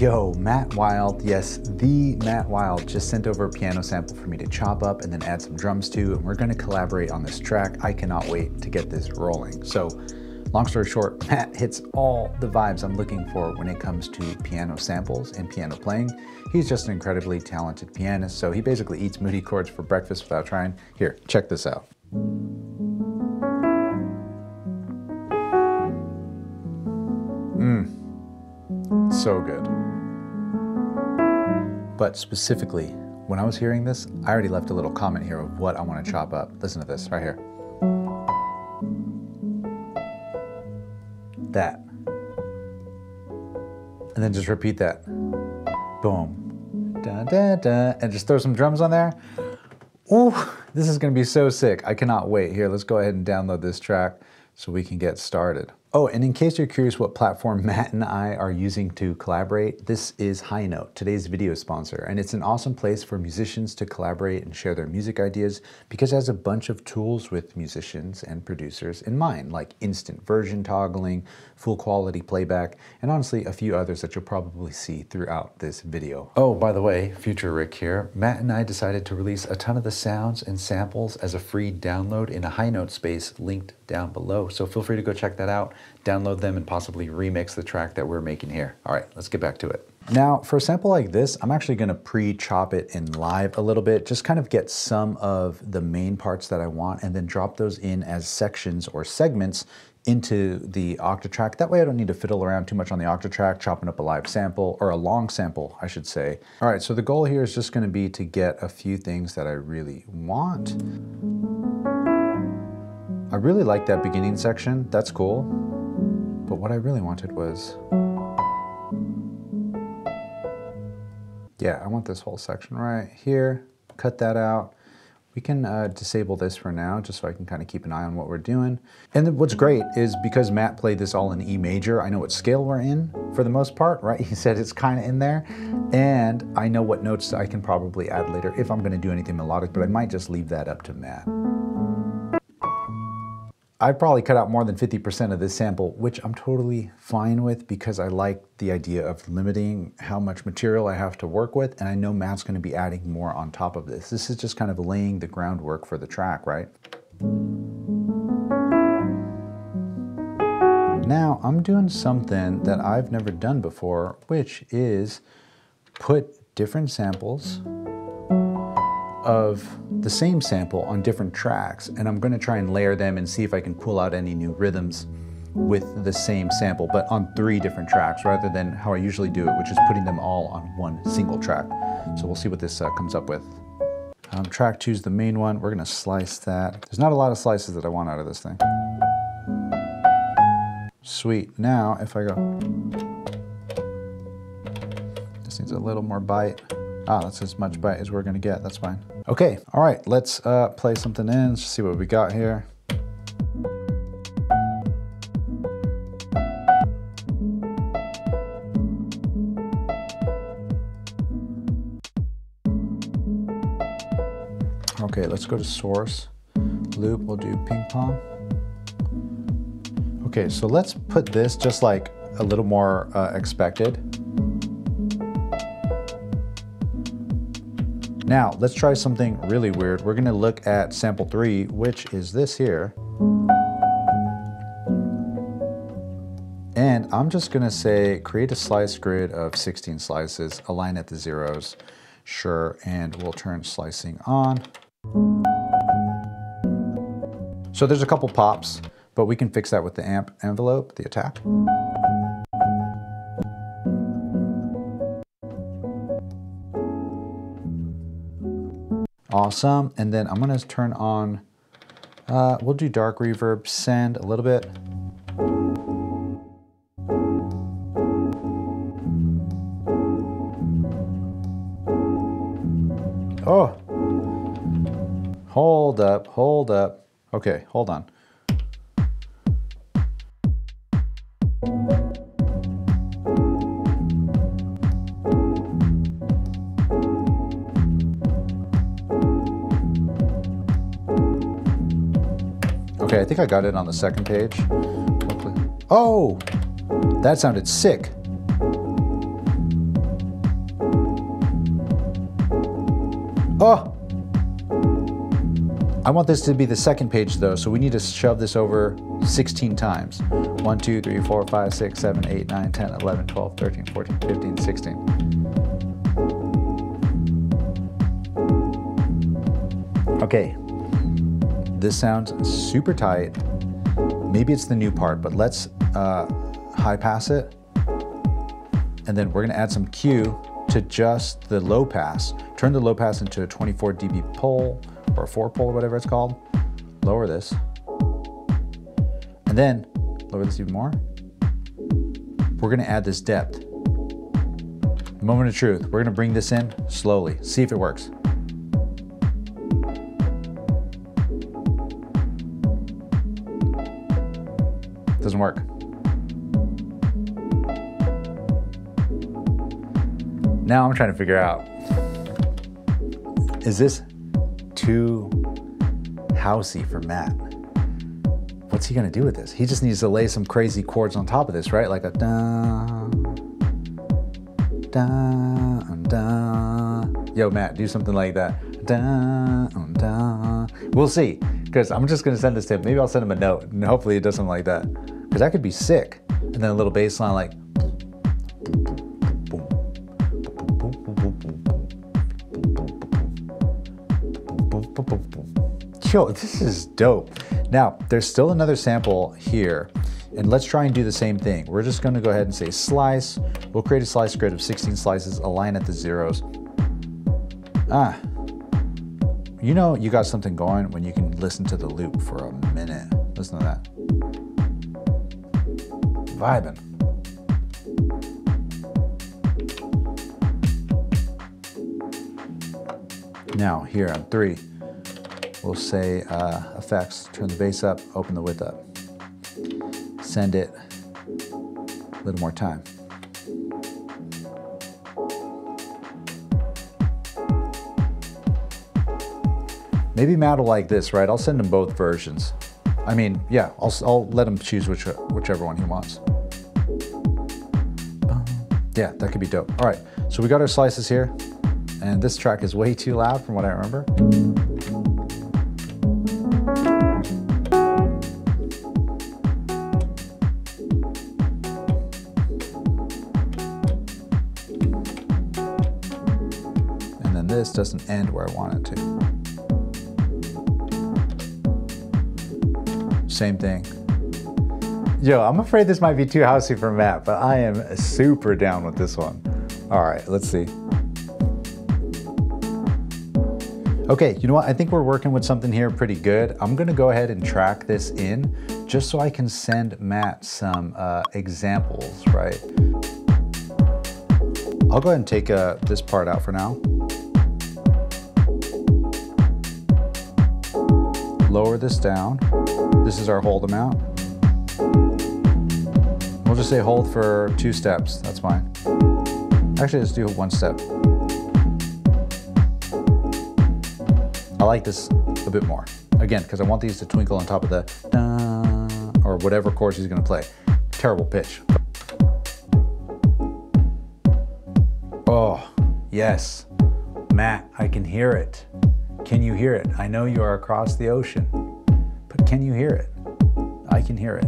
Yo, Matt Wilde, yes, the Matt Wilde just sent over a piano sample for me to chop up and then add some drums to, and we're gonna collaborate on this track. I cannot wait to get this rolling. So, long story short, Matt hits all the vibes I'm looking for when it comes to piano samples and piano playing. He's just an incredibly talented pianist, so he basically eats moody chords for breakfast without trying. Here, check this out. Mmm, so good. But specifically, when I was hearing this, I already left a little comment here of what I want to chop up. Listen to this right here. That. And then just repeat that. Boom. Da da da. And just throw some drums on there. Ooh, this is gonna be so sick. I cannot wait. Here, let's go ahead and download this track so we can get started. Oh, and in case you're curious what platform Matt and I are using to collaborate, this is Highnote, today's video sponsor, and it's an awesome place for musicians to collaborate and share their music ideas because it has a bunch of tools with musicians and producers in mind, like instant version toggling, full quality playback, and honestly, a few others that you'll probably see throughout this video. Oh, by the way, future Rick here, Matt and I decided to release a ton of the sounds and samples as a free download in a Highnote space linked down below, so feel free to go check that out download them, and possibly remix the track that we're making here. All right, let's get back to it. Now, for a sample like this, I'm actually gonna pre-chop it in live a little bit, just kind of get some of the main parts that I want and then drop those in as sections or segments into the Octatrack. That way I don't need to fiddle around too much on the Octatrack, chopping up a live sample, or a long sample, I should say. All right, so the goal here is just gonna be to get a few things that I really want. I really like that beginning section, that's cool. But what I really wanted was, yeah, I want this whole section right here, cut that out. We can uh, disable this for now, just so I can kind of keep an eye on what we're doing. And what's great is because Matt played this all in E major, I know what scale we're in for the most part, right? He said it's kind of in there. And I know what notes I can probably add later if I'm gonna do anything melodic, but I might just leave that up to Matt. I probably cut out more than 50% of this sample, which I'm totally fine with because I like the idea of limiting how much material I have to work with, and I know Matt's gonna be adding more on top of this. This is just kind of laying the groundwork for the track, right? Now, I'm doing something that I've never done before, which is put different samples of the same sample on different tracks and I'm gonna try and layer them and see if I can pull out any new rhythms with the same sample, but on three different tracks rather than how I usually do it, which is putting them all on one single track. So we'll see what this uh, comes up with. Um, track two is the main one. We're gonna slice that. There's not a lot of slices that I want out of this thing. Sweet. Now, if I go, this needs a little more bite. Ah, that's as much bite as we're gonna get, that's fine. Okay, all right, let's uh, play something in, let's see what we got here. Okay, let's go to source. Loop, we'll do ping pong. Okay, so let's put this just like a little more uh, expected. Now, let's try something really weird. We're gonna look at sample three, which is this here. And I'm just gonna say, create a slice grid of 16 slices, align at the zeros, sure, and we'll turn slicing on. So there's a couple pops, but we can fix that with the amp envelope, the attack. Awesome. And then I'm gonna turn on, uh, we'll do dark reverb, send a little bit. Oh, hold up, hold up. Okay, hold on. I think I got it on the second page. Oh, that sounded sick. Oh, I want this to be the second page though, so we need to shove this over 16 times. 1, 2, 3, 4, 5, 6, 7, 8, 9, 10, 11, 12, 13, 14, 15, 16. Okay, this sounds super tight. Maybe it's the new part, but let's uh, high pass it. And then we're gonna add some Q to just the low pass. Turn the low pass into a 24 dB pole or a four pole, whatever it's called. Lower this. And then lower this even more. We're gonna add this depth. Moment of truth. We're gonna bring this in slowly. See if it works. Doesn't work. Now I'm trying to figure out, is this too housey for Matt? What's he gonna do with this? He just needs to lay some crazy chords on top of this, right? Like a da, da, da. Yo, Matt, do something like that. Da, da. We'll see, because I'm just gonna send this to him. Maybe I'll send him a note, and hopefully he does something like that. Because that could be sick. And then a little bass line like, yo, this is dope. Now, there's still another sample here, and let's try and do the same thing. We're just gonna go ahead and say slice. We'll create a slice grid of 16 slices, align at the zeros. Ah, you know you got something going when you can listen to the loop for a minute. Listen to that. Vibing. Now, here on three, we'll say uh, effects, turn the bass up, open the width up. Send it a little more time. Maybe Matt will like this, right? I'll send him both versions. I mean, yeah, I'll, I'll let him choose which, whichever one he wants. Yeah, that could be dope. All right, so we got our slices here, and this track is way too loud from what I remember. And then this doesn't end where I want it to. Same thing. Yo, I'm afraid this might be too housey for Matt, but I am super down with this one. All right, let's see. Okay, you know what? I think we're working with something here pretty good. I'm gonna go ahead and track this in just so I can send Matt some uh, examples, right? I'll go ahead and take uh, this part out for now. lower this down. This is our hold amount. We'll just say hold for two steps, that's fine. Actually, let's do one step. I like this a bit more. Again, because I want these to twinkle on top of the or whatever chords he's gonna play. Terrible pitch. Oh, yes. Matt, I can hear it. Can you hear it? I know you are across the ocean, can you hear it? I can hear it.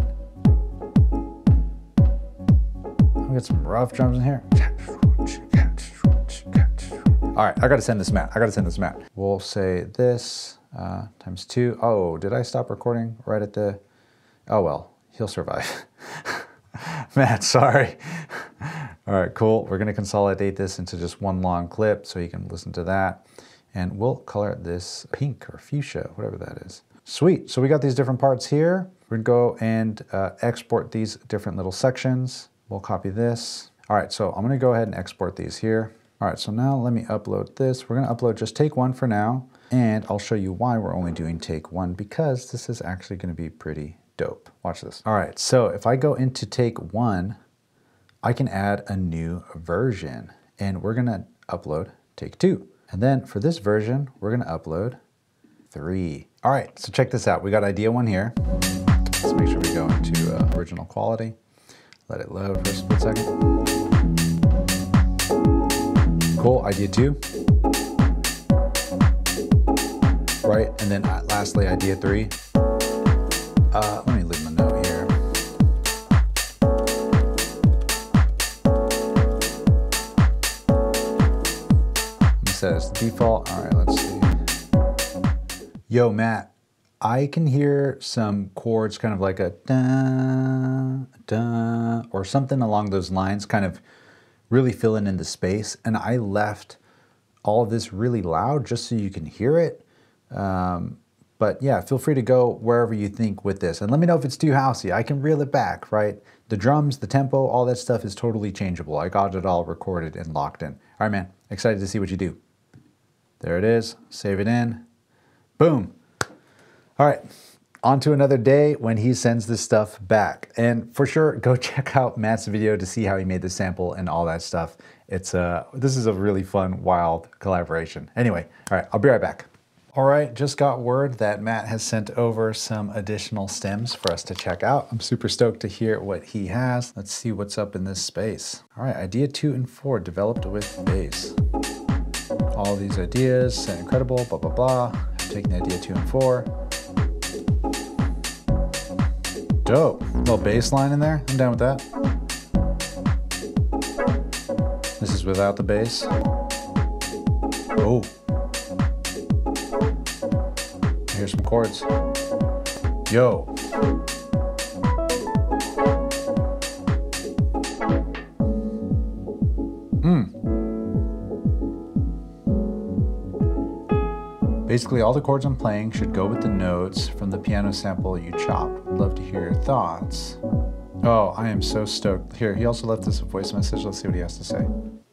We got some rough drums in here. All right, I gotta send this Matt. I gotta send this Matt. We'll say this uh, times two. Oh, did I stop recording right at the? Oh well, he'll survive. Matt, sorry. All right, cool. We're gonna consolidate this into just one long clip so you can listen to that and we'll color this pink or fuchsia, whatever that is. Sweet, so we got these different parts here. We're gonna go and uh, export these different little sections. We'll copy this. All right, so I'm gonna go ahead and export these here. All right, so now let me upload this. We're gonna upload just take one for now, and I'll show you why we're only doing take one, because this is actually gonna be pretty dope. Watch this. All right, so if I go into take one, I can add a new version, and we're gonna upload take two. And then for this version, we're gonna upload three. All right, so check this out. We got idea one here. Let's make sure we go into uh, original quality. Let it load for a split second. Cool, idea two. right? And then uh, lastly, idea three. Uh, let me leave my note here. It says default. All right, let's see. Yo, Matt, I can hear some chords kind of like a da, da, or something along those lines, kind of really filling in the space. And I left all of this really loud just so you can hear it. Um, but yeah, feel free to go wherever you think with this. And let me know if it's too housey. I can reel it back, right? The drums, the tempo, all that stuff is totally changeable. I got it all recorded and locked in. All right, man, excited to see what you do. There it is, save it in. Boom. All right, on to another day when he sends this stuff back. And for sure, go check out Matt's video to see how he made the sample and all that stuff. It's uh, This is a really fun, wild collaboration. Anyway, all right, I'll be right back. All right, just got word that Matt has sent over some additional stems for us to check out. I'm super stoked to hear what he has. Let's see what's up in this space. All right, idea two and four developed with bass. All these ideas, sound incredible, blah, blah, blah. Taking idea two and four. Dope. Little bass line in there. I'm down with that. This is without the bass. Oh. Here's some chords. Yo. Basically, all the chords I'm playing should go with the notes from the piano sample you chop. I'd love to hear your thoughts. Oh, I am so stoked. Here, he also left us a voice message. Let's see what he has to say.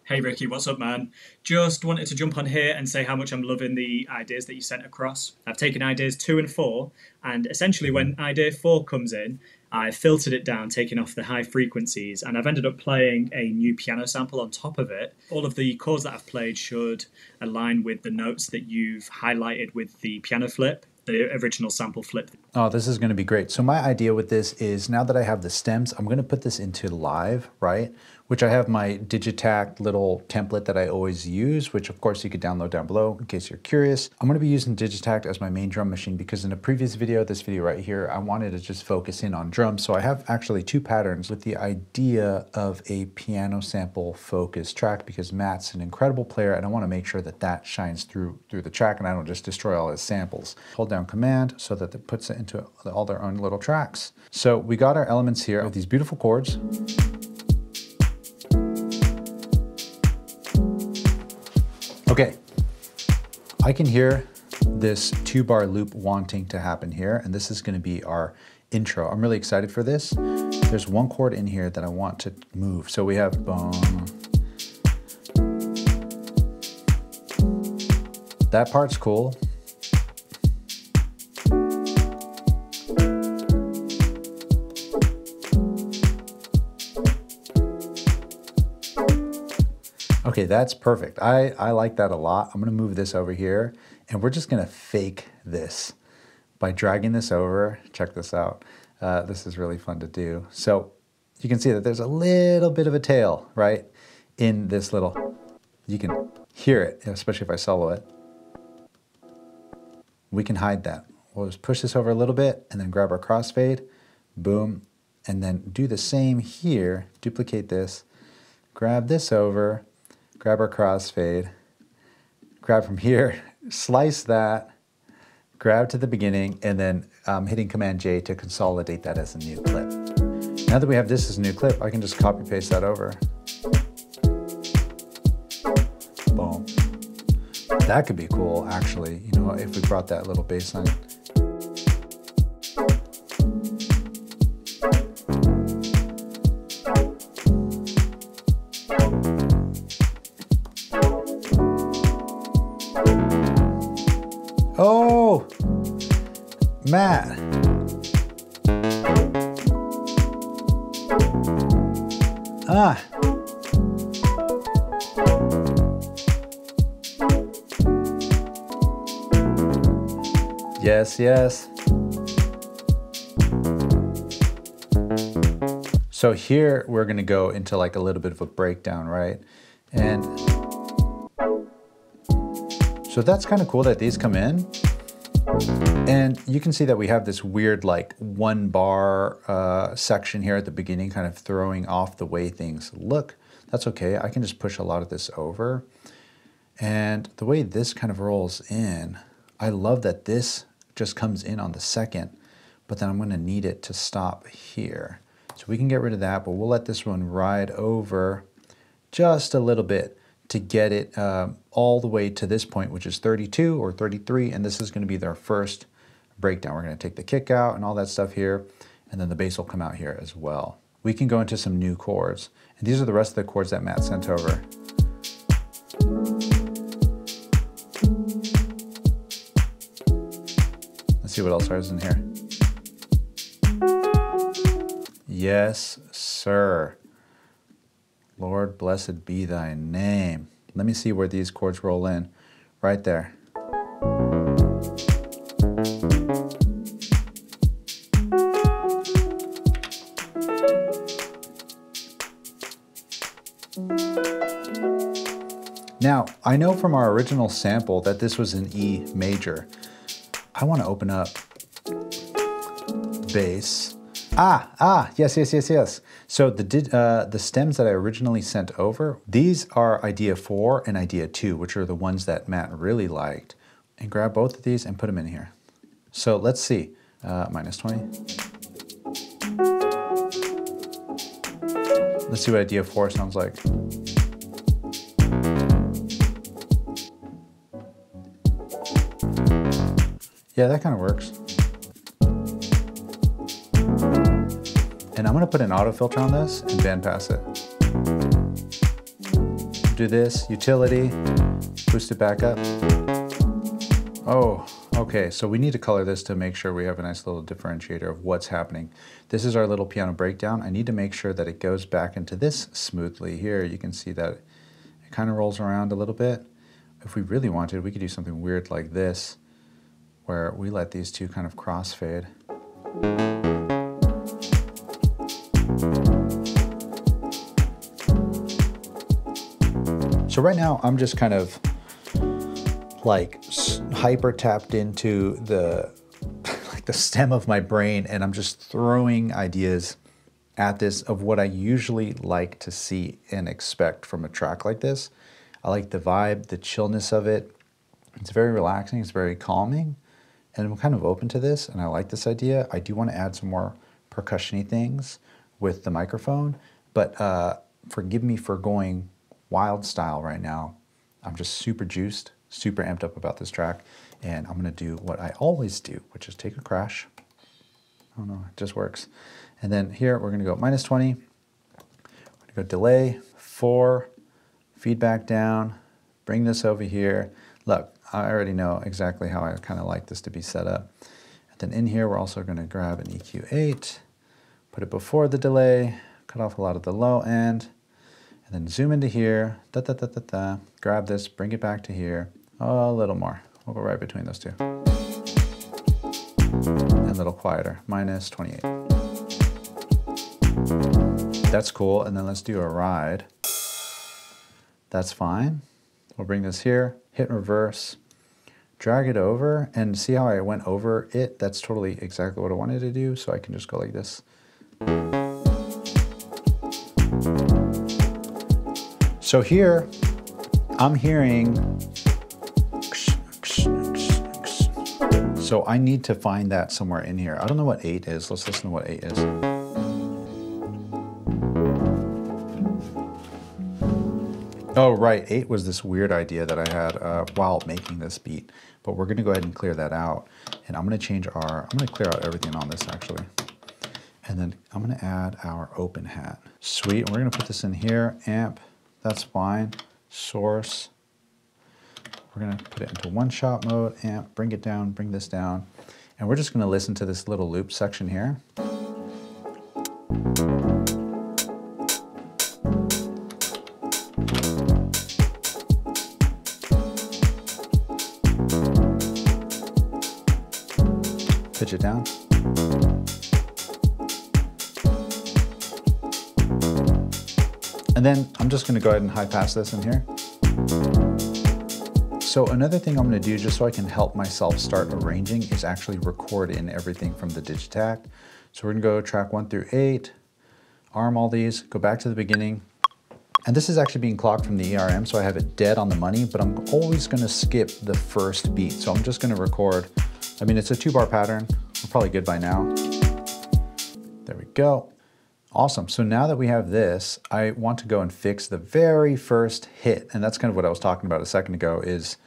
Hey Ricky, what's up, man? Just wanted to jump on here and say how much I'm loving the ideas that you sent across. I've taken ideas two and four, and essentially, when idea four comes in, I filtered it down, taking off the high frequencies, and I've ended up playing a new piano sample on top of it. All of the chords that I've played should align with the notes that you've highlighted with the piano flip the original sample flip. Oh, this is going to be great. So my idea with this is now that I have the stems, I'm going to put this into live, right? Which I have my Digitakt little template that I always use, which of course you could download down below in case you're curious. I'm gonna be using Digitakt as my main drum machine because in a previous video, this video right here, I wanted to just focus in on drums. So I have actually two patterns with the idea of a piano sample focused track because Matt's an incredible player and I wanna make sure that that shines through, through the track and I don't just destroy all his samples. Hold down command so that it puts it into all their own little tracks. So we got our elements here with these beautiful chords. Okay, I can hear this two bar loop wanting to happen here, and this is gonna be our intro. I'm really excited for this. There's one chord in here that I want to move. So we have boom. That part's cool. Okay, that's perfect. I, I like that a lot. I'm gonna move this over here and we're just gonna fake this by dragging this over. Check this out. Uh, this is really fun to do. So you can see that there's a little bit of a tail, right? In this little, you can hear it, especially if I solo it. We can hide that. We'll just push this over a little bit and then grab our crossfade, boom, and then do the same here, duplicate this, grab this over, grab our crossfade, grab from here, slice that, grab to the beginning, and then um, hitting Command J to consolidate that as a new clip. Now that we have this as a new clip, I can just copy paste that over. Boom. That could be cool, actually, you know, if we brought that little bass line Yes, yes. So here we're going to go into like a little bit of a breakdown, right? And so that's kind of cool that these come in. And you can see that we have this weird like one bar uh, section here at the beginning kind of throwing off the way things look. That's okay, I can just push a lot of this over. And the way this kind of rolls in, I love that this just comes in on the second, but then I'm gonna need it to stop here. So we can get rid of that, but we'll let this one ride over just a little bit to get it um, all the way to this point, which is 32 or 33, and this is gonna be their first breakdown. We're gonna take the kick out and all that stuff here, and then the bass will come out here as well. We can go into some new chords, and these are the rest of the chords that Matt sent over. Let's see what else is in here. Yes, sir. Lord, blessed be thy name. Let me see where these chords roll in. Right there. Now, I know from our original sample that this was an E major. I want to open up bass. Ah, ah, yes, yes, yes, yes. So the, uh, the stems that I originally sent over, these are idea four and idea two, which are the ones that Matt really liked. And grab both of these and put them in here. So let's see, uh, minus 20. Let's see what idea four sounds like. Yeah, that kind of works. And I'm gonna put an auto filter on this and bandpass it. Do this, utility, boost it back up. Oh, okay, so we need to color this to make sure we have a nice little differentiator of what's happening. This is our little piano breakdown. I need to make sure that it goes back into this smoothly. Here you can see that it kind of rolls around a little bit. If we really wanted, we could do something weird like this where we let these two kind of crossfade. So right now I'm just kind of like hyper tapped into the like the stem of my brain and I'm just throwing ideas at this of what I usually like to see and expect from a track like this. I like the vibe, the chillness of it. It's very relaxing, it's very calming and I'm kind of open to this and I like this idea. I do want to add some more percussiony things with the microphone, but uh, forgive me for going wild style right now. I'm just super juiced, super amped up about this track, and I'm gonna do what I always do, which is take a crash. Oh no, it just works. And then here we're gonna go minus 20, we're gonna go delay, four, feedback down, bring this over here. Look, I already know exactly how I kind of like this to be set up. And then in here, we're also going to grab an EQ8, put it before the delay, cut off a lot of the low end, and then zoom into here, da da da da da, grab this, bring it back to here, a little more. We'll go right between those two. And a little quieter, minus 28. That's cool, and then let's do a ride. That's fine. We'll bring this here, hit reverse, drag it over and see how I went over it. That's totally exactly what I wanted to do. So I can just go like this. So here I'm hearing, so I need to find that somewhere in here. I don't know what eight is. Let's listen to what eight is. Oh, right. Eight was this weird idea that I had uh, while making this beat, but we're going to go ahead and clear that out. And I'm going to change our, I'm going to clear out everything on this actually. And then I'm going to add our open hat. Sweet. We're going to put this in here. Amp. That's fine. Source. We're going to put it into one shot mode. Amp. Bring it down. Bring this down. And we're just going to listen to this little loop section here. It down. And then I'm just going to go ahead and high pass this in here. so another thing I'm gonna do just so I can help myself start arranging is actually record in everything from the Digitakt. So we're gonna go track one through eight, arm all these, go back to the beginning. And this is actually being clocked from the ERM, so I have it dead on the money, but I'm always gonna skip the first beat. So I'm just gonna record, I mean, it's a two bar pattern. We're probably good by now. There we go. Awesome. So now that we have this, I want to go and fix the very first hit. And that's kind of what I was talking about a second ago is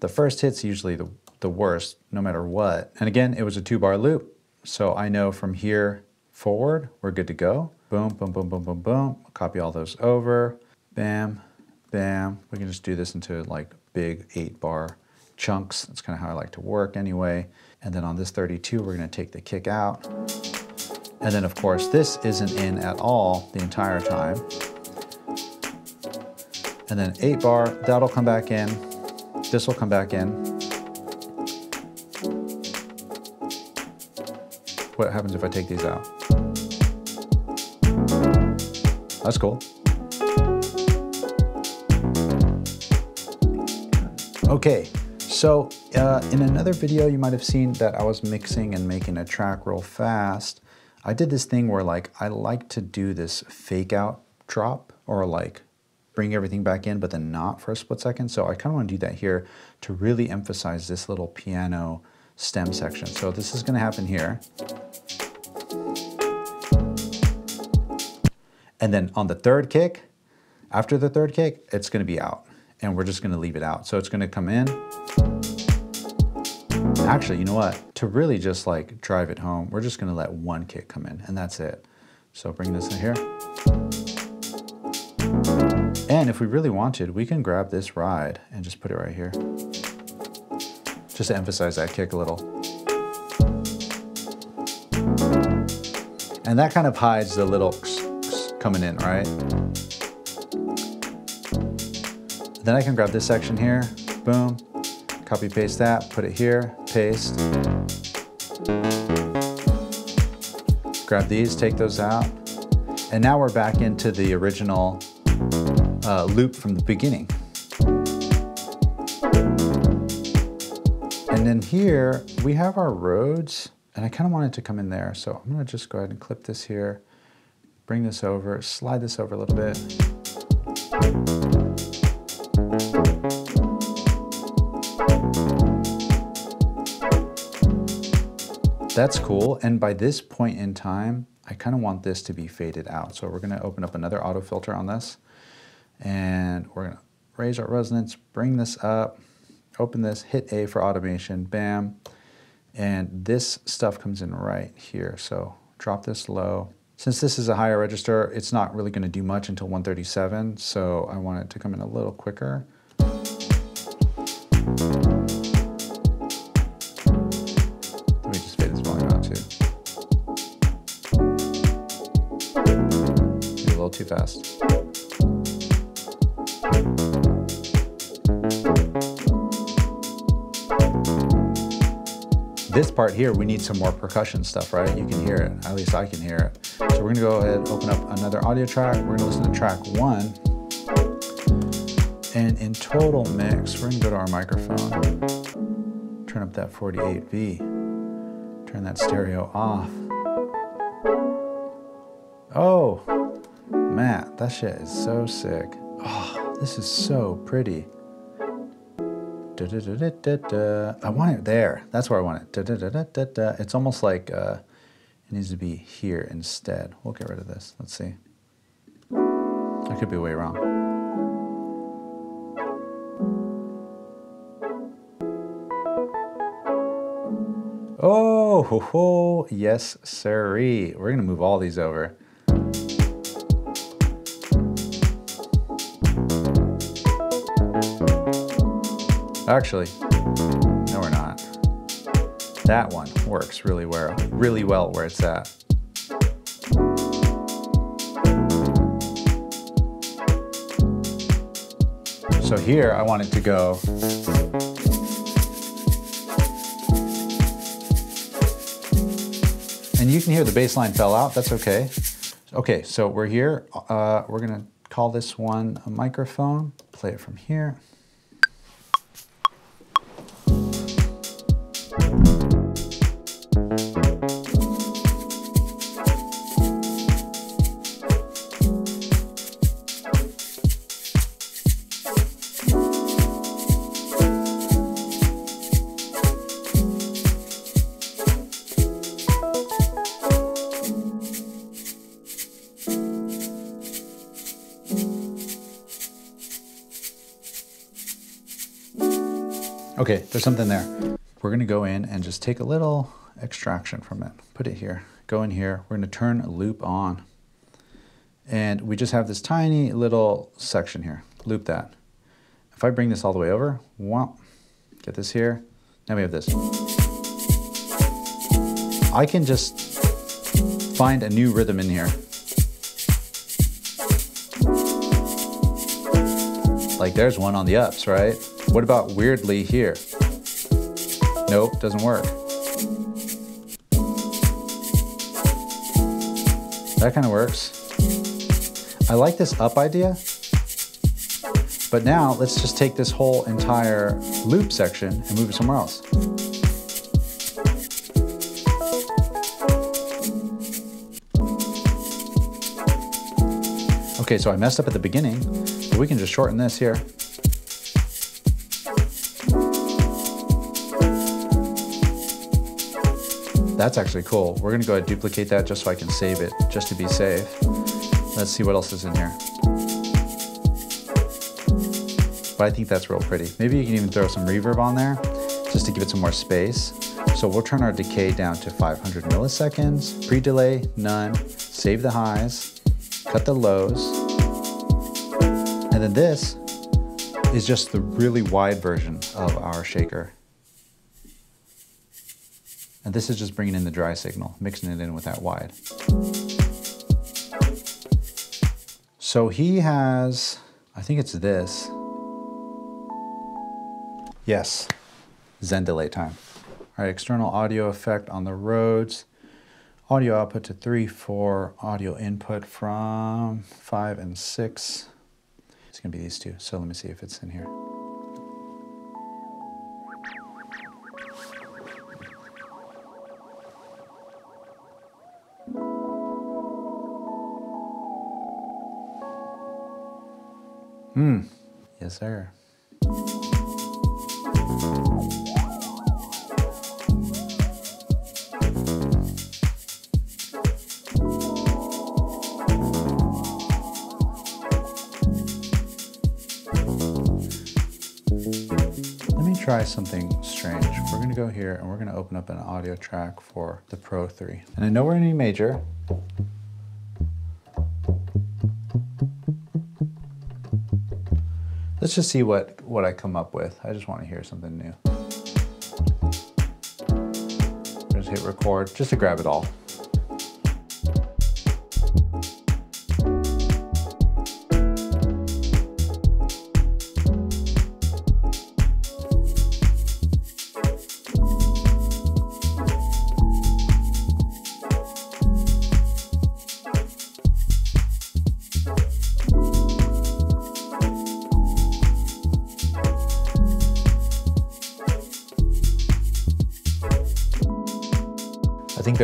the first hit's usually the, the worst, no matter what. And again, it was a two bar loop. So I know from here forward, we're good to go. Boom, boom, boom, boom, boom, boom. Copy all those over. Bam, bam. We can just do this into like big eight bar chunks. That's kind of how I like to work anyway. And then on this 32, we're gonna take the kick out. And then of course, this isn't in at all the entire time. And then eight bar, that'll come back in. This will come back in. What happens if I take these out? That's cool. Okay, so uh, in another video you might have seen that I was mixing and making a track real fast. I did this thing where like I like to do this fake out drop or like bring everything back in but then not for a split second. So I kind of want to do that here to really emphasize this little piano stem section. So this is going to happen here. And then on the third kick, after the third kick, it's going to be out and we're just going to leave it out. So it's going to come in. Actually, you know what? To really just like drive it home, we're just gonna let one kick come in and that's it. So bring this in here. And if we really wanted, we can grab this ride and just put it right here. Just to emphasize that kick a little. And that kind of hides the little coming in, right? Then I can grab this section here, boom, Copy paste that, put it here, paste. Grab these, take those out. And now we're back into the original uh, loop from the beginning. And then here we have our Rhodes and I kind of want it to come in there. So I'm gonna just go ahead and clip this here, bring this over, slide this over a little bit. That's cool. And by this point in time, I kind of want this to be faded out. So we're gonna open up another auto filter on this and we're gonna raise our resonance, bring this up, open this, hit A for automation, bam. And this stuff comes in right here. So drop this low. Since this is a higher register, it's not really gonna do much until 137. So I want it to come in a little quicker. Fast. This part here, we need some more percussion stuff, right? You can hear it, at least I can hear it. So we're gonna go ahead and open up another audio track. We're gonna listen to track one. And in TotalMix, we're gonna go to our microphone, turn up that 48V, turn that stereo off. Oh, Matt, that shit is so sick. Oh, this is so pretty. Da, da, da, I want it there. That's where I want it. It's almost like uh, it needs to be here instead. We'll get rid of this. Let's see. I could be way wrong. Oh, ho, ho. yes, sirree. We're gonna move all these over. Actually, no we're not. That one works really well, really well where it's at. So here I want it to go And you can hear the bass line fell out, that's okay. Okay, so we're here. Uh, we're gonna call this one a microphone, play it from here. There's something there. We're gonna go in and just take a little extraction from it. Put it here, go in here. We're gonna turn a loop on. And we just have this tiny little section here. Loop that. If I bring this all the way over, well, get this here. Now we have this. I can just find a new rhythm in here. Like there's one on the ups, right? What about weirdly here? Nope, doesn't work. That kind of works. I like this up idea. But now let's just take this whole entire loop section and move it somewhere else. Okay, so I messed up at the beginning, but we can just shorten this here. That's actually cool. We're gonna go ahead and duplicate that just so I can save it, just to be safe. Let's see what else is in here. But I think that's real pretty. Maybe you can even throw some reverb on there, just to give it some more space. So we'll turn our decay down to 500 milliseconds, pre-delay, none, save the highs, cut the lows, and then this is just the really wide version of our shaker. And this is just bringing in the dry signal, mixing it in with that wide. So he has, I think it's this. Yes, Zen delay time. All right, external audio effect on the Rhodes. Audio output to three, four, audio input from five and six. It's gonna be these two. So let me see if it's in here. Hmm. Yes, sir. Let me try something strange. We're gonna go here and we're gonna open up an audio track for the Pro 3. And I know we're in E major. Let's just see what, what I come up with. I just wanna hear something new. Just hit record, just to grab it all.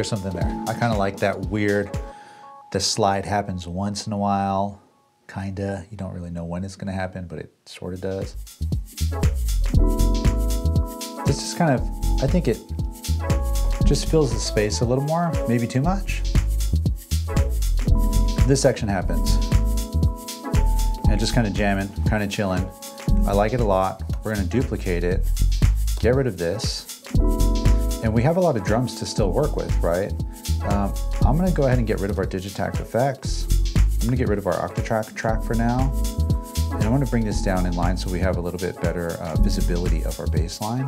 There's something there. I kind of like that weird, the slide happens once in a while, kinda. You don't really know when it's gonna happen, but it sort of does. This just kind of, I think it just fills the space a little more, maybe too much. This section happens. And just kind of jamming, kind of chilling. I like it a lot. We're gonna duplicate it, get rid of this, and we have a lot of drums to still work with, right? Um, I'm gonna go ahead and get rid of our Digitakt effects. I'm gonna get rid of our Octatrack track for now. And I wanna bring this down in line so we have a little bit better uh, visibility of our bass line,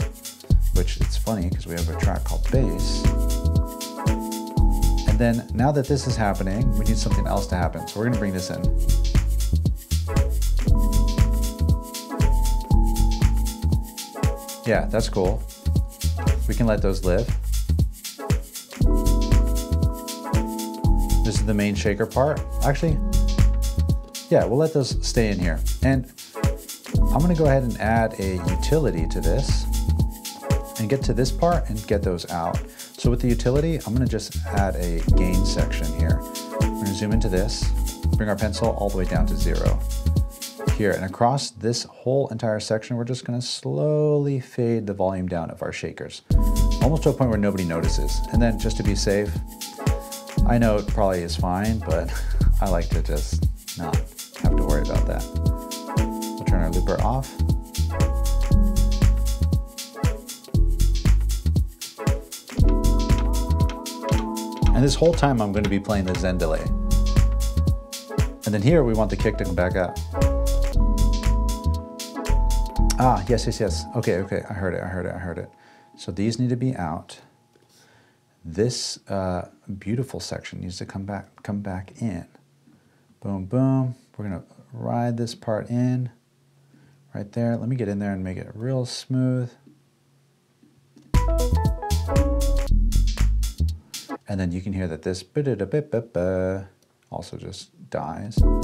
which it's funny because we have a track called bass. And then now that this is happening, we need something else to happen. So we're gonna bring this in. Yeah, that's cool. We can let those live. This is the main shaker part. Actually, yeah, we'll let those stay in here. And I'm gonna go ahead and add a utility to this and get to this part and get those out. So with the utility, I'm gonna just add a gain section here. We're gonna zoom into this, bring our pencil all the way down to zero here. And across this whole entire section, we're just gonna slowly fade the volume down of our shakers, almost to a point where nobody notices. And then just to be safe, I know it probably is fine, but I like to just not have to worry about that. We'll turn our looper off. And this whole time I'm gonna be playing the Zen delay. And then here we want the kick to come back up. Ah, yes, yes, yes. Okay, okay, I heard it, I heard it, I heard it. So these need to be out. This uh, beautiful section needs to come back, come back in. Boom, boom. We're gonna ride this part in right there. Let me get in there and make it real smooth. And then you can hear that this also just dies. So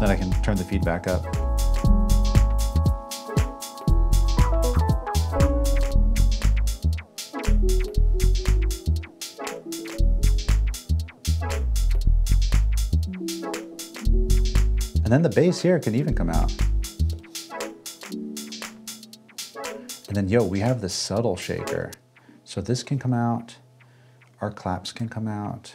then I can turn the feedback up. And then the bass here can even come out. And then, yo, we have the subtle shaker. So this can come out. Our claps can come out.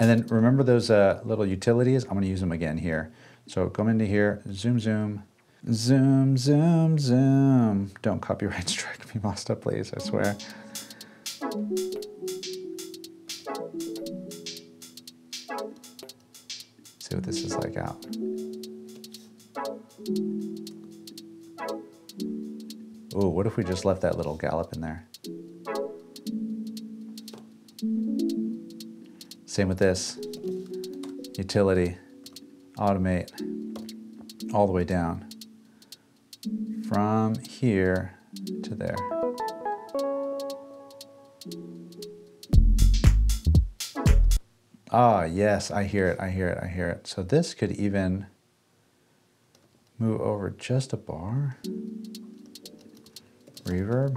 And then remember those uh, little utilities? I'm going to use them again here. So come into here, zoom, zoom, zoom, zoom, zoom. Don't copyright strike me, Master, please, I swear. See what this is like out. Ooh, what if we just left that little gallop in there? Same with this. Utility, automate, all the way down. From here to there. Ah, yes, I hear it, I hear it, I hear it. So this could even move over just a bar. Reverb.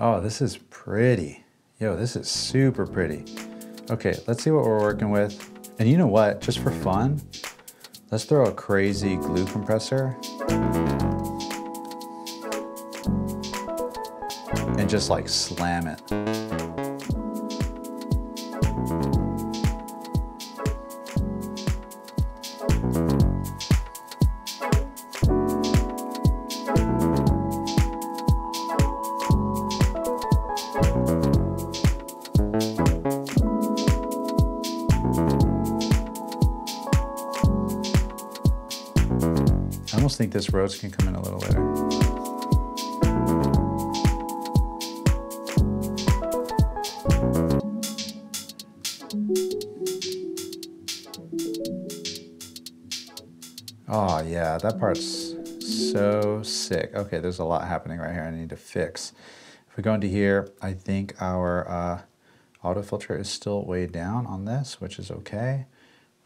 Oh, this is pretty. Yo, this is super pretty. Okay, let's see what we're working with. And you know what, just for fun, let's throw a crazy glue compressor just like slam it. I almost think this Rhodes can come in a little later. That part's so sick. Okay, there's a lot happening right here I need to fix. If we go into here, I think our uh, auto filter is still way down on this, which is okay.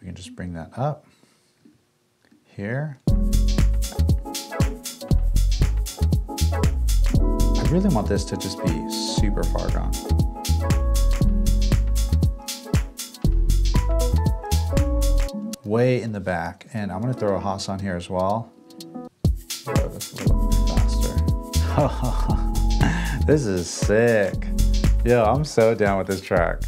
We can just bring that up here. I really want this to just be super far gone. Way in the back. And I'm gonna throw a Haas on here as well. Faster. this is sick. Yo, I'm so down with this track.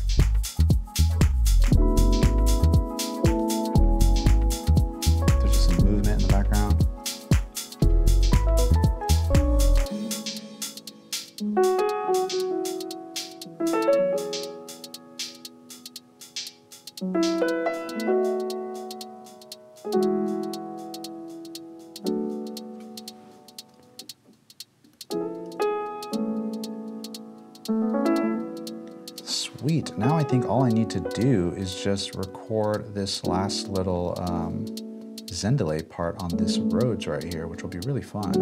Is just record this last little um, delay part on this Rhodes right here, which will be really fun.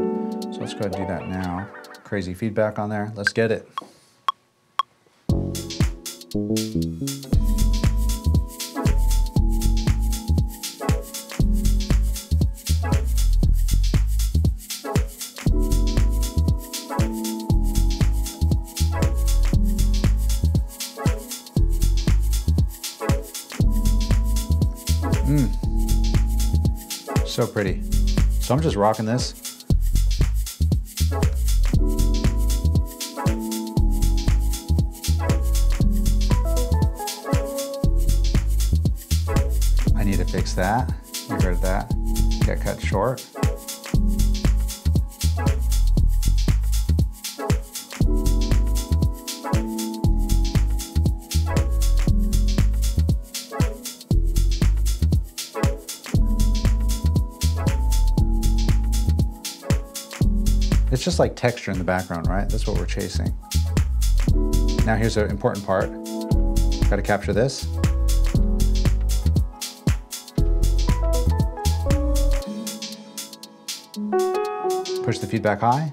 So let's go ahead and do that now. Crazy feedback on there. Let's get it. So I'm just rocking this. I need to fix that. You heard that. Get cut short. Like texture in the background, right? That's what we're chasing. Now here's an important part. Got to capture this. Push the feedback high.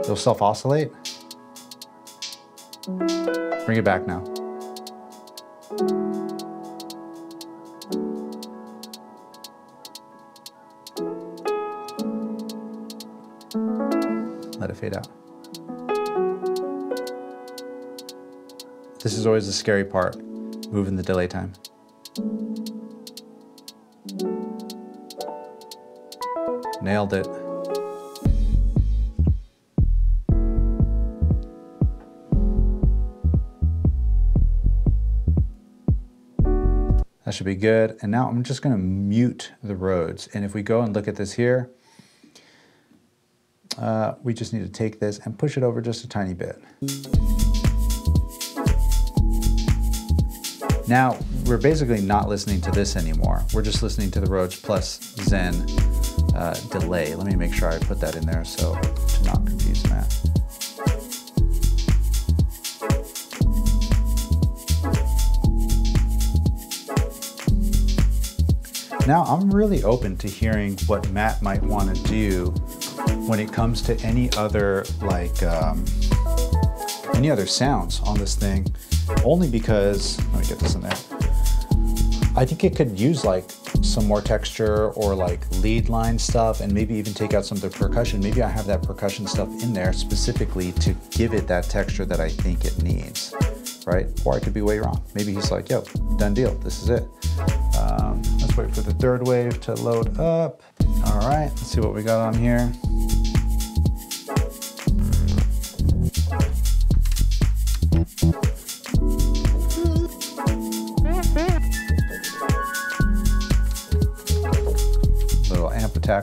It'll self-oscillate. Bring it back now. Fade out. This is always the scary part, moving the delay time. Nailed it. That should be good. And now I'm just gonna mute the Rhodes. And if we go and look at this here, uh, we just need to take this and push it over just a tiny bit. Now, we're basically not listening to this anymore. We're just listening to the Rhodes plus Zen uh, delay. Let me make sure I put that in there so to not confuse Matt. Now, I'm really open to hearing what Matt might want to do when it comes to any other like um, any other sounds on this thing only because let me get this in there. I think it could use like some more texture or like lead line stuff and maybe even take out some of the percussion. Maybe I have that percussion stuff in there specifically to give it that texture that I think it needs right? Or I could be way wrong. Maybe he's like yo done deal. This is it. Um, let's wait for the third wave to load up. All right let's see what we got on here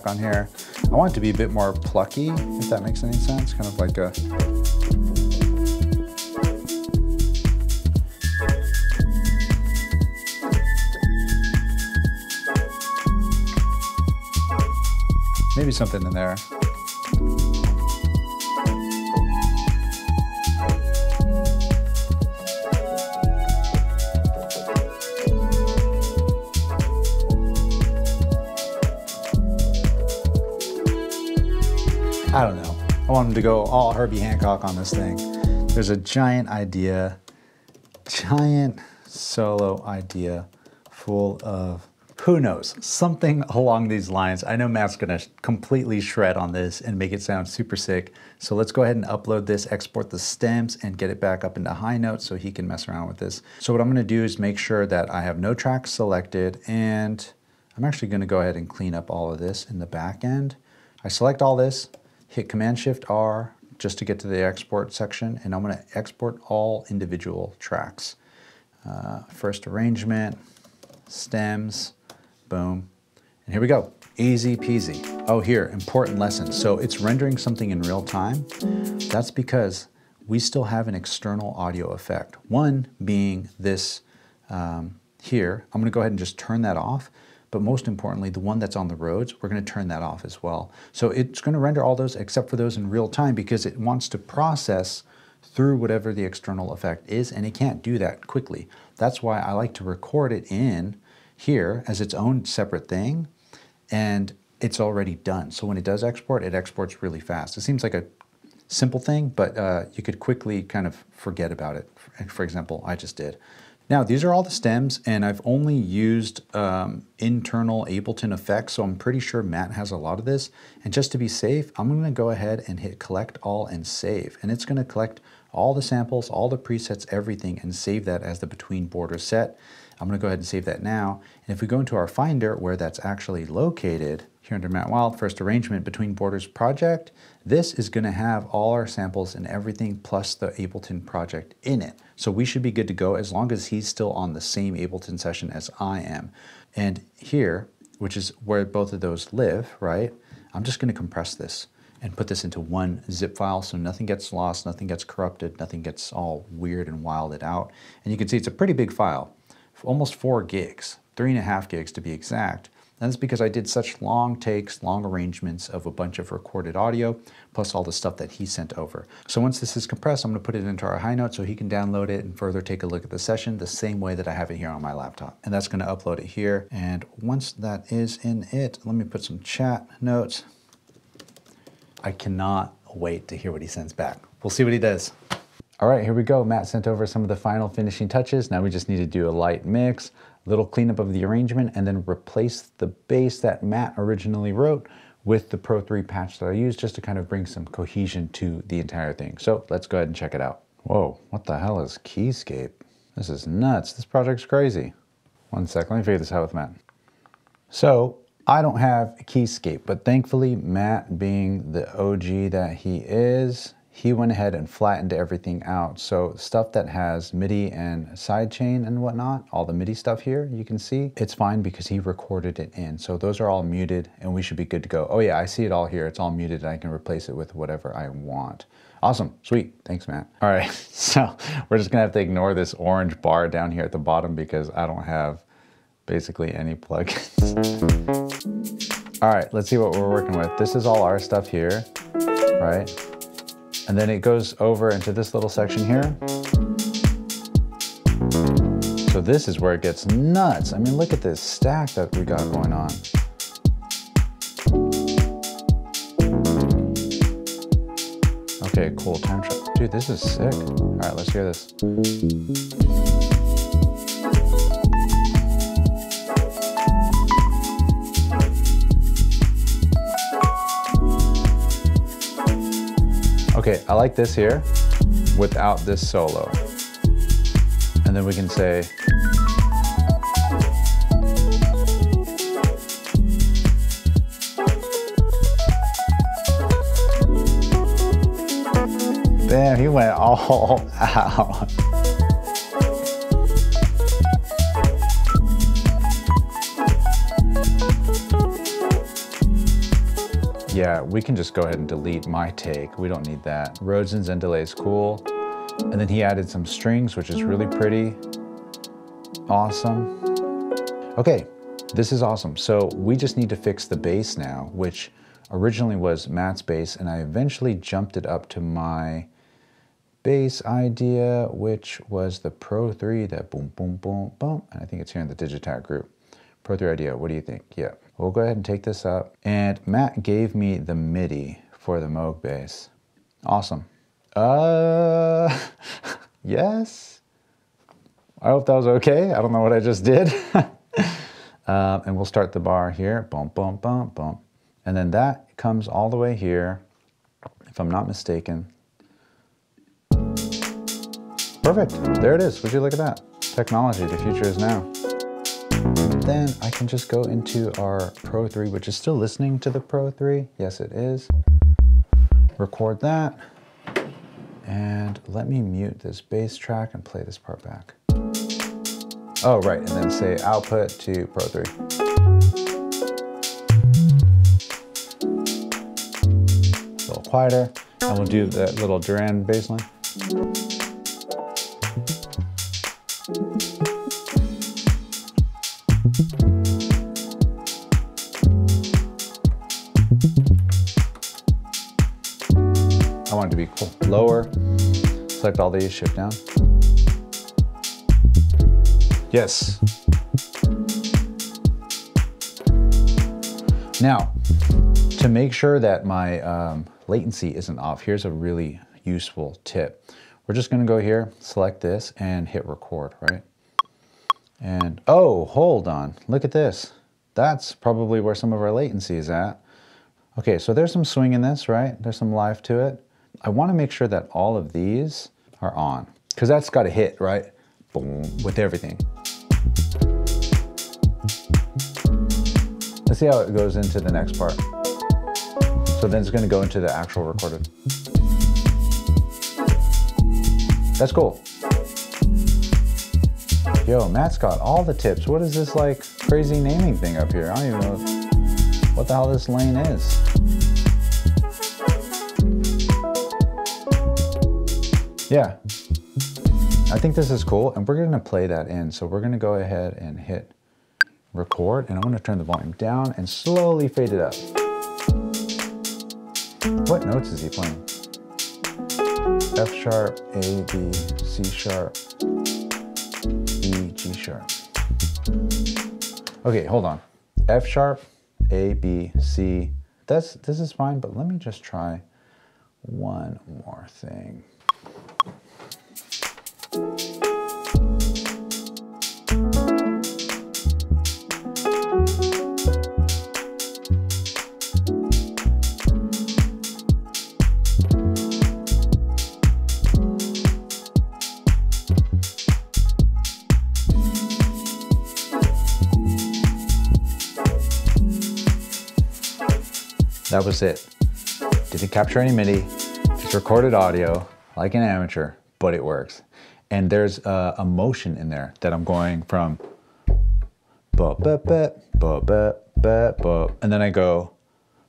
on here. I want it to be a bit more plucky, if that makes any sense. Kind of like a maybe something in there. Want him to go all Herbie Hancock on this thing. There's a giant idea, giant solo idea full of who knows, something along these lines. I know Matt's gonna completely shred on this and make it sound super sick. So let's go ahead and upload this, export the stems and get it back up into high notes so he can mess around with this. So what I'm gonna do is make sure that I have no tracks selected and I'm actually gonna go ahead and clean up all of this in the back end. I select all this, hit Command Shift R just to get to the export section, and I'm going to export all individual tracks. Uh, first arrangement, stems, boom, and here we go. Easy peasy. Oh, here, important lesson. So it's rendering something in real time. That's because we still have an external audio effect. One being this um, here. I'm going to go ahead and just turn that off but most importantly, the one that's on the Rhodes, we're going to turn that off as well. So it's going to render all those except for those in real time because it wants to process through whatever the external effect is, and it can't do that quickly. That's why I like to record it in here as its own separate thing, and it's already done. So when it does export, it exports really fast. It seems like a simple thing, but uh, you could quickly kind of forget about it. For example, I just did. Now these are all the stems and I've only used um, internal Ableton effects so I'm pretty sure Matt has a lot of this. And just to be safe I'm going to go ahead and hit collect all and save. And it's going to collect all the samples, all the presets, everything and save that as the between borders set. I'm going to go ahead and save that now. And if we go into our finder where that's actually located here under Matt Wilde, first arrangement between borders project, this is going to have all our samples and everything plus the Ableton project in it. So we should be good to go as long as he's still on the same Ableton session as I am. And here, which is where both of those live, right? I'm just gonna compress this and put this into one zip file so nothing gets lost, nothing gets corrupted, nothing gets all weird and wilded out. And you can see it's a pretty big file, almost four gigs, three and a half gigs to be exact. That's because I did such long takes, long arrangements of a bunch of recorded audio, plus all the stuff that he sent over. So once this is compressed, I'm gonna put it into our Highnote so he can download it and further take a look at the session the same way that I have it here on my laptop. And that's gonna upload it here. And once that is in it, let me put some chat notes. I cannot wait to hear what he sends back. We'll see what he does. All right, here we go. Matt sent over some of the final finishing touches. Now we just need to do a light mix, little cleanup of the arrangement, and then replace the bass that Matt originally wrote with the Pro 3 patch that I used just to kind of bring some cohesion to the entire thing. So let's go ahead and check it out. Whoa, what the hell is Keyscape? This is nuts. This project's crazy. One sec, let me figure this out with Matt. So I don't have Keyscape, but thankfully Matt being the OG that he is, he went ahead and flattened everything out. So stuff that has MIDI and sidechain and whatnot, all the MIDI stuff here, you can see, it's fine because he recorded it in. So those are all muted and we should be good to go. Oh yeah, I see it all here. It's all muted. I can replace it with whatever I want. Awesome, sweet, thanks Matt. All right, so we're just gonna have to ignore this orange bar down here at the bottom because I don't have basically any plugins. all right, let's see what we're working with. This is all our stuff here, right? And then it goes over into this little section here. So this is where it gets nuts. I mean, look at this stack that we got going on. Okay, cool, time. Dude, this is sick. All right, let's hear this. Okay, I like this here without this solo. And then we can say, Damn, he went all out. Yeah, we can just go ahead and delete my take. We don't need that. Rhodes and Zendelay is cool. And then he added some strings, which is really pretty. Awesome. Okay, this is awesome. So we just need to fix the bass now, which originally was Matt's bass, and I eventually jumped it up to my bass idea, which was the Pro 3, that boom, boom, boom, boom. And I think it's here in the Digitakt group. Pro 3 idea, what do you think? Yeah. We'll go ahead and take this up. And Matt gave me the MIDI for the Moog bass. Awesome. Uh, yes. I hope that was okay. I don't know what I just did. um, and we'll start the bar here. Boom, boom, boom, boom. And then that comes all the way here, if I'm not mistaken. Perfect. There it is. Would you look at that? Technology, the future is now. Then I can just go into our Pro 3, which is still listening to the Pro 3. Yes, it is. Record that. And let me mute this bass track and play this part back. Oh, right, and then say output to Pro 3. A little quieter, and we'll do that little Duran bass line. Select all these, shift down. Yes. Now, to make sure that my um, latency isn't off, here's a really useful tip. We're just gonna go here, select this, and hit record, right? And, oh, hold on, look at this. That's probably where some of our latency is at. Okay, so there's some swing in this, right? There's some life to it. I wanna make sure that all of these are on, because that's gotta hit, right? Boom, with everything. Let's see how it goes into the next part. So then it's gonna go into the actual recorded. That's cool. Yo, Matt's got all the tips. What is this like crazy naming thing up here? I don't even know what the hell this lane is. Yeah, I think this is cool and we're gonna play that in. So we're gonna go ahead and hit record and I'm gonna turn the volume down and slowly fade it up. What notes is he playing? F sharp, A, B, C sharp, E, G sharp. Okay, hold on. F sharp, A, B, C. That's, this is fine, but let me just try one more thing. That was it. Didn't capture any MIDI, just recorded audio like an amateur, but it works. And there's a, motion in there that I'm going from ba ba ba ba ba ba ba, and then I go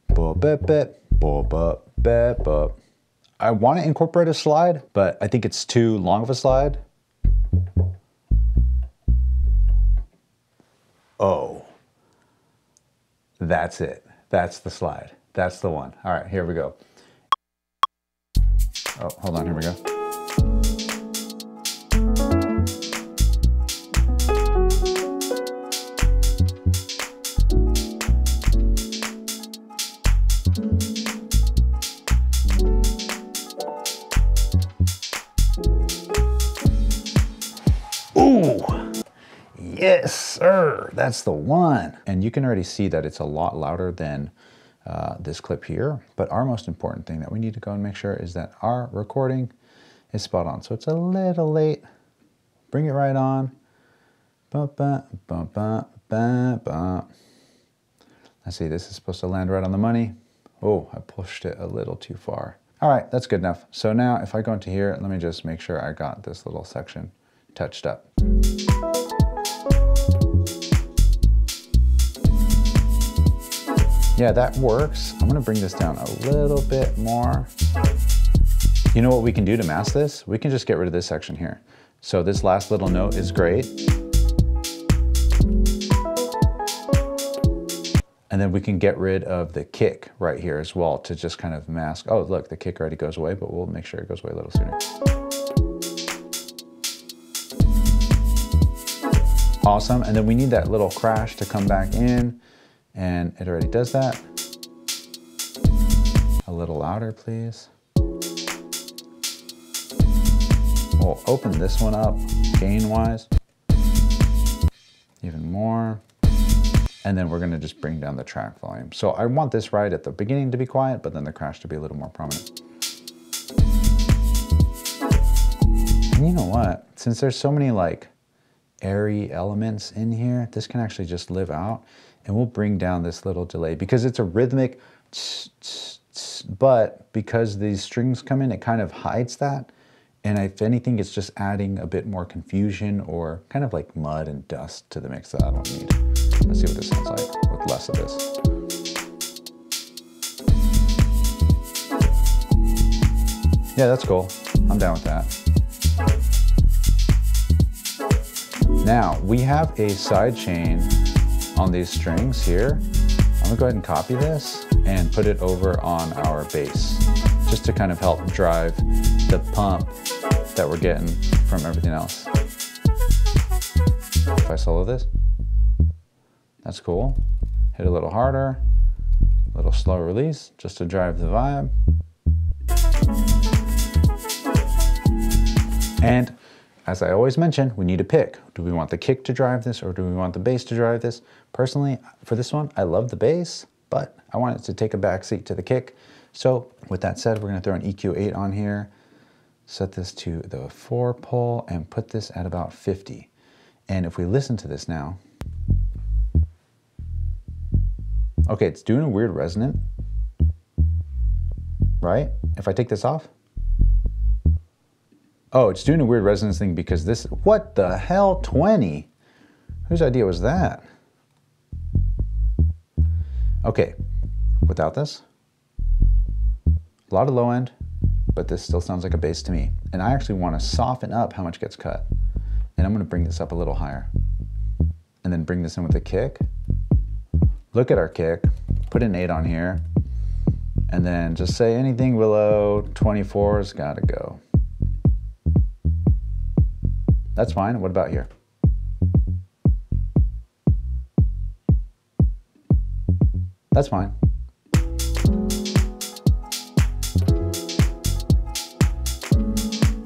ba ba ba ba ba ba. I want to incorporate a slide, but I think it's too long of a slide. Oh, that's it. That's the slide. That's the one. All right, here we go. Oh, hold on, here we go. Yes, sir. That's the one. And you can already see that it's a lot louder than uh, this clip here. But our most important thing that we need to go and make sure is that our recording is spot on. So it's a little late. Bring it right on. Ba, ba, ba. Let's see, this is supposed to land right on the money. Oh, I pushed it a little too far. All right, that's good enough. So now if I go into here, let me just make sure I got this little section touched up. Yeah, that works. I'm gonna bring this down a little bit more. You know what we can do to mask this? We can just get rid of this section here. So this last little note is great. And then we can get rid of the kick right here as well to just kind of mask. Oh, look, the kick already goes away, but we'll make sure it goes away a little sooner. Awesome, and then we need that little crash to come back in and it already does that. A little louder, please. We'll open this one up gain-wise, even more. And then we're gonna just bring down the track volume. So I want this right at the beginning to be quiet, but then the crash to be a little more prominent. And you know what? Since there's so many like airy elements in here, this can actually just live out and we'll bring down this little delay because it's a rhythmic, but because these strings come in, it kind of hides that. And if anything, it's just adding a bit more confusion or kind of like mud and dust to the mix that I don't need. Let's see what this sounds like with less of this. Yeah, that's cool. I'm down with that. Now, we have a side chain on these strings here. I'm gonna go ahead and copy this and put it over on our bass, just to kind of help drive the pump that we're getting from everything else. If I solo this, that's cool. Hit a little harder, a little slow release, just to drive the vibe. And as I always mention, we need a pick. Do we want the kick to drive this or do we want the bass to drive this? Personally, for this one, I love the bass, but I want it to take a backseat to the kick. So with that said, we're gonna throw an EQ8 on here, set this to the four pole and put this at about 50. And if we listen to this now, okay, it's doing a weird resonant, right? If I take this off, Oh, it's doing a weird resonance thing because this, what the hell, 20? Whose idea was that? Okay, without this, a lot of low end, but this still sounds like a bass to me. And I actually want to soften up how much gets cut. And I'm going to bring this up a little higher. And then bring this in with a kick. Look at our kick, put an 8 on here, and then just say anything below 24's got to go. That's fine. What about here? That's fine.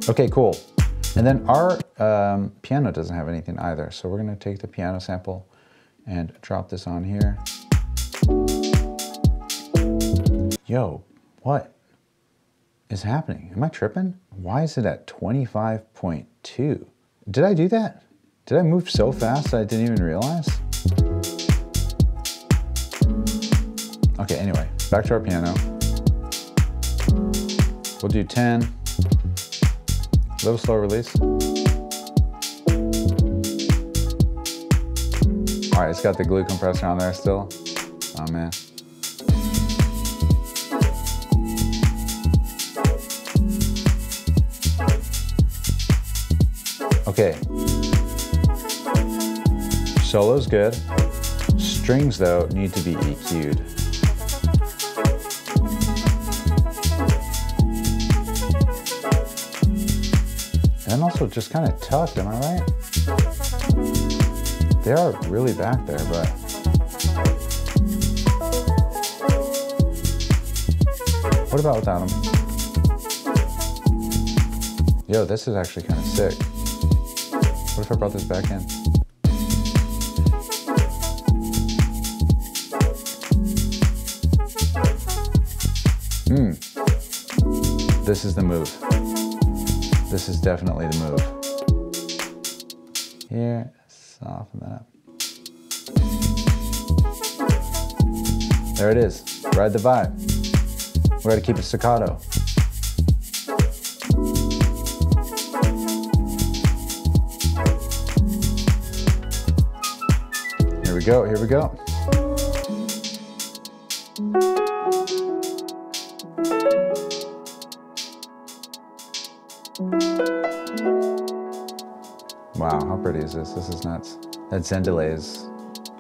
Okay, cool. And then our um, piano doesn't have anything either. So we're gonna take the piano sample and drop this on here. Yo, what is happening? Am I tripping? Why is it at 25.2? Did I do that? Did I move so fast I didn't even realize? Okay, anyway, back to our piano. We'll do 10. A little slow release. All right, it's got the glue compressor on there still. Oh man. Okay. Solo's good. Strings though need to be EQ'd. Also just kind of tucked, am I right? They are really back there, but. What about without them? Yo, this is actually kind of sick. What if I brought this back in? Hmm. This is the move. This is definitely the move. Here, soften that up. There it is. Ride the vibe. We gotta keep it staccato. Here we go, here we go. This? This is nuts. That Zen delay is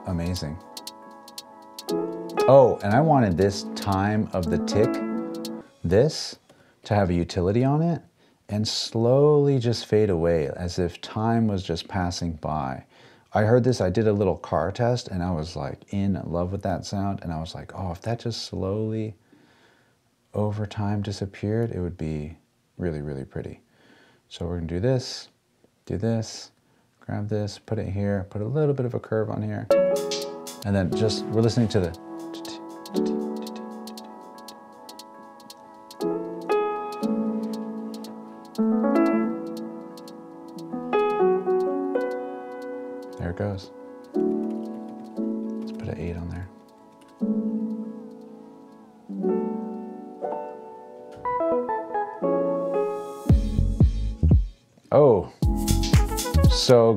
amazing. Oh, and I wanted this time of the tick, this, to have a utility on it and slowly just fade away as if time was just passing by. I heard this, I did a little car test and I was like in love with that sound and I was like, oh, if that just slowly over time disappeared, it would be really, really pretty. So we're gonna do this, do this, grab this, put it here, put a little bit of a curve on here, and then just, we're listening to the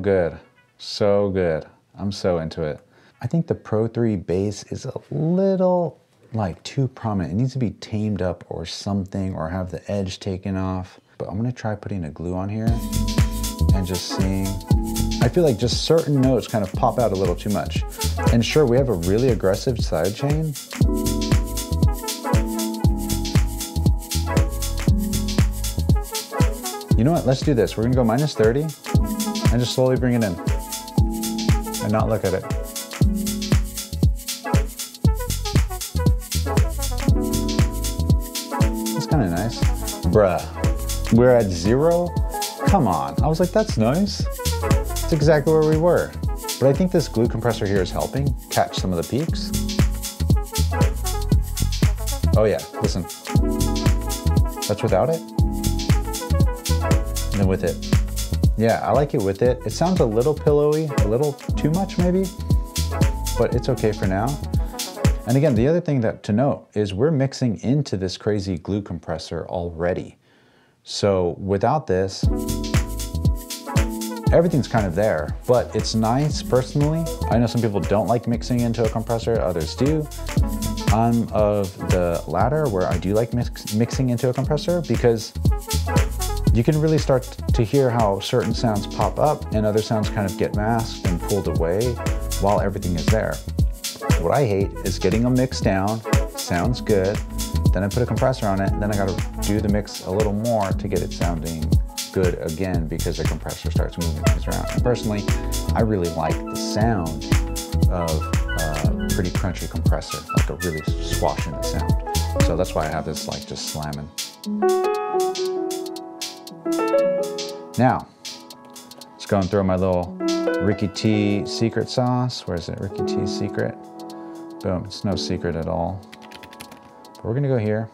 good. So good. I'm so into it. I think the Pro 3 bass is a little like too prominent. It needs to be tamed up or something or have the edge taken off. But I'm gonna try putting a glue on here and just seeing. I feel like just certain notes kind of pop out a little too much. And sure, we have a really aggressive side chain. You know what, let's do this. We're gonna go minus 30 and just slowly bring it in and not look at it. It's kind of nice. Bruh, we're at zero? Come on. I was like, that's nice. It's exactly where we were. But I think this glue compressor here is helping catch some of the peaks. Oh yeah, listen. That's without it? And then with it. Yeah, I like it with it. It sounds a little pillowy, a little too much maybe, but it's okay for now. And again, the other thing that to note is we're mixing into this crazy glue compressor already. So without this, everything's kind of there, but it's nice personally. I know some people don't like mixing into a compressor, others do. I'm of the latter where I do like mix, mixing into a compressor because you can really start to hear how certain sounds pop up and other sounds kind of get masked and pulled away while everything is there. What I hate is getting a mix down, sounds good, then I put a compressor on it, then I gotta do the mix a little more to get it sounding good again because the compressor starts moving things around. And personally, I really like the sound of a pretty crunchy compressor, like a really swashing sound. So that's why I have this like just slamming. Now, let's go and throw my little Ricky T secret sauce. Where is it? Ricky T secret. Boom, it's no secret at all. But we're gonna go here.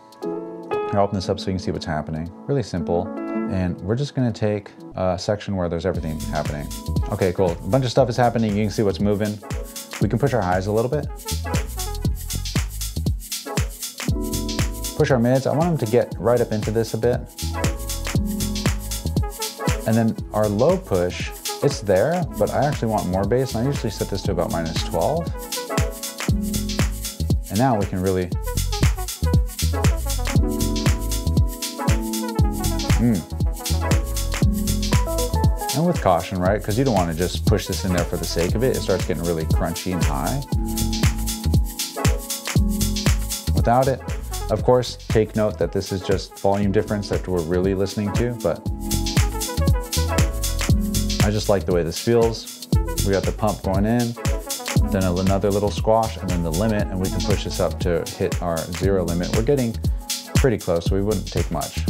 I'll open this up so you can see what's happening. Really simple. And we're just gonna take a section where there's everything happening. Okay, cool. A bunch of stuff is happening. You can see what's moving. We can push our highs a little bit. Push our mids. I want them to get right up into this a bit. And then our low push, it's there, but I actually want more bass, and I usually set this to about minus 12. And now we can really Mm. And with caution, right? Because you don't want to just push this in there for the sake of it. It starts getting really crunchy and high. Without it, of course, take note that this is just volume difference that we're really listening to, but I just like the way this feels. We got the pump going in, then another little squash, and then the limit, and we can push this up to hit our zero limit. We're getting pretty close, so we wouldn't take much.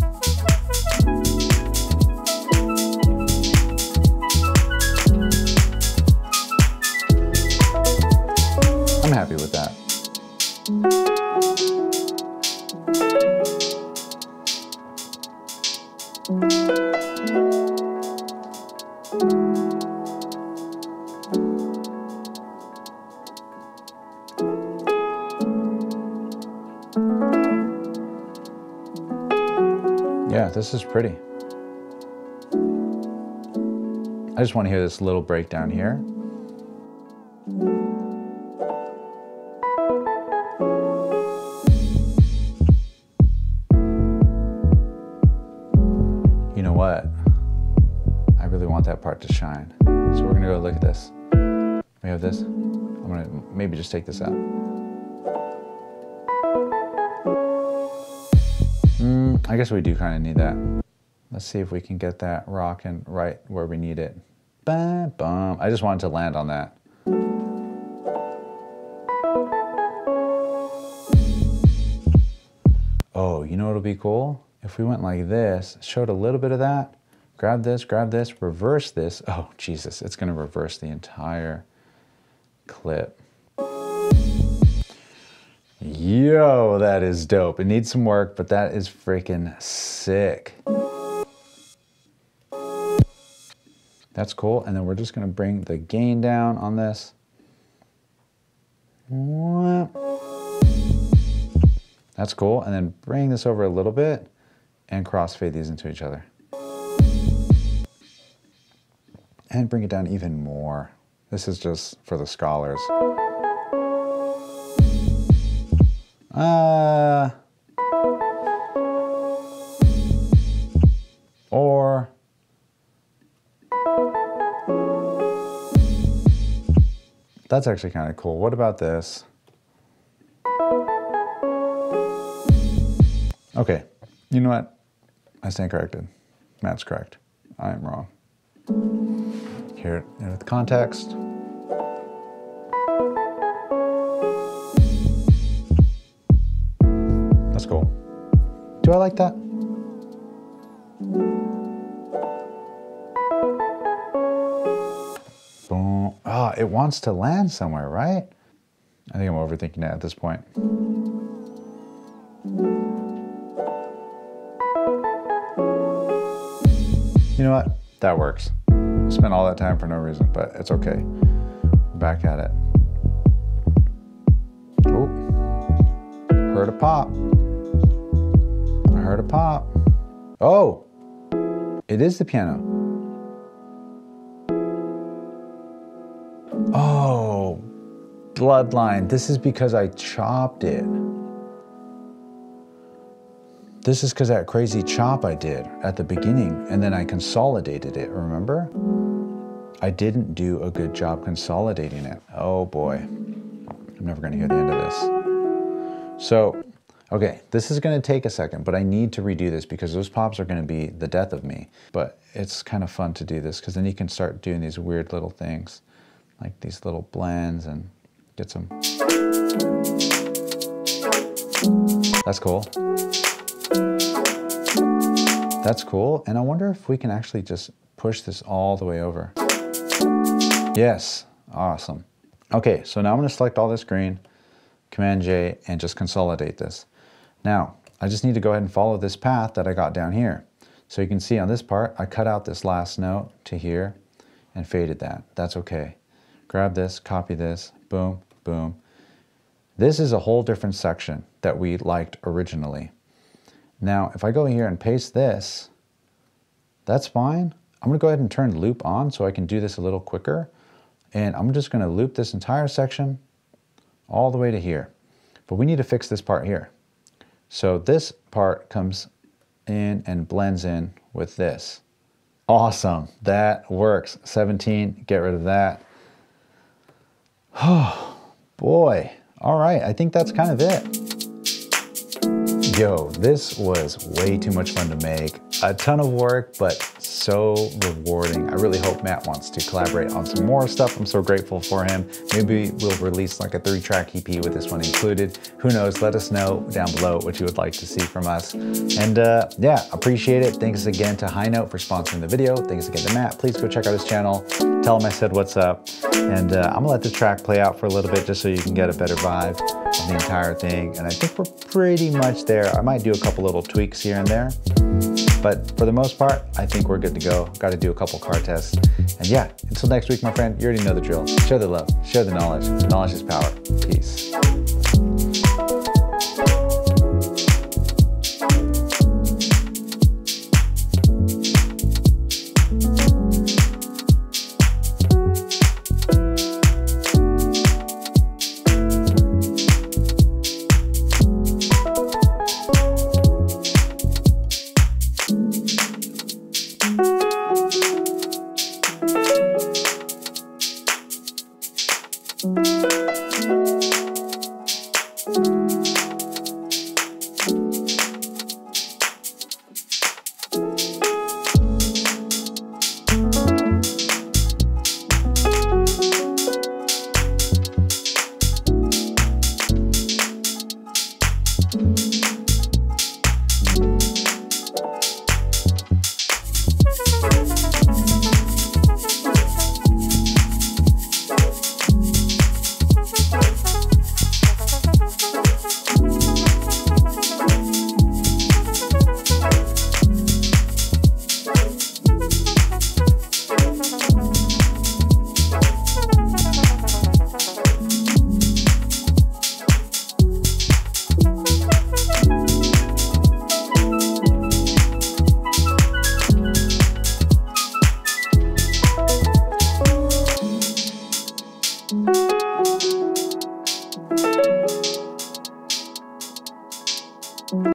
This is pretty. I just want to hear this little breakdown here. You know what? I really want that part to shine. So we're gonna go look at this. We have this. I'm gonna maybe just take this out. I guess we do kind of need that. Let's see if we can get that rocking right where we need it. Bam, bum. I just wanted to land on that. Oh, you know what'll be cool? If we went like this, showed a little bit of that, grab this, grab this, reverse this. Oh, Jesus, it's gonna reverse the entire clip. Yo, that is dope. It needs some work, but that is freaking sick. That's cool. And then we're just gonna bring the gain down on this. That's cool. And then bring this over a little bit and crossfade these into each other. And bring it down even more. This is just for the scholars. Uh, or that's actually kind of cool. What about this? Okay, you know what? I stand corrected. Matt's correct. I am wrong. Here, with context. Do I like that? Boom. Ah, it wants to land somewhere, right? I think I'm overthinking it at this point. You know what? That works. Spent all that time for no reason, but it's okay. Back at it. Oh, heard a pop. Heard a pop. Oh, It is the piano. Oh, bloodline. This is because I chopped it. This is because that crazy chop I did at the beginning and then I consolidated it, remember? I didn't do a good job consolidating it. Oh boy. I'm never going to hear the end of this. So, okay, this is going to take a second, but I need to redo this because those pops are going to be the death of me. But it's kind of fun to do this because then you can start doing these weird little things like these little blends and get some. That's cool. That's cool. And I wonder if we can actually just push this all the way over. Yes, awesome. Okay, so now I'm gonna select all this green, Command J, and just consolidate this. Now, I just need to go ahead and follow this path that I got down here. So you can see on this part, I cut out this last note to here and faded that. That's okay. Grab this, copy this, boom, boom. This is a whole different section that we liked originally. Now, if I go here and paste this, that's fine. I'm gonna go ahead and turn loop on so I can do this a little quicker. And I'm just gonna loop this entire section all the way to here. But we need to fix this part here. So this part comes in and blends in with this. Awesome, that works. 17, get rid of that. Oh, boy. All right, I think that's kind of it. Yo, this was way too much fun to make. A ton of work, but so rewarding. I really hope Matt wants to collaborate on some more stuff. I'm so grateful for him. Maybe we'll release like a three track EP with this one included. Who knows? Let us know down below what you would like to see from us. And uh, yeah, appreciate it. Thanks again to Highnote for sponsoring the video. Thanks again to Matt. Please go check out his channel. Tell him I said what's up. And uh, I'm gonna let the track play out for a little bit just so you can get a better vibe of the entire thing. And I think we're pretty much there. I might do a couple little tweaks here and there. But for the most part, I think we're good to go. Got to do a couple car tests. And yeah, until next week, my friend, you already know the drill. Share the love, share the knowledge. Knowledge is power. Peace.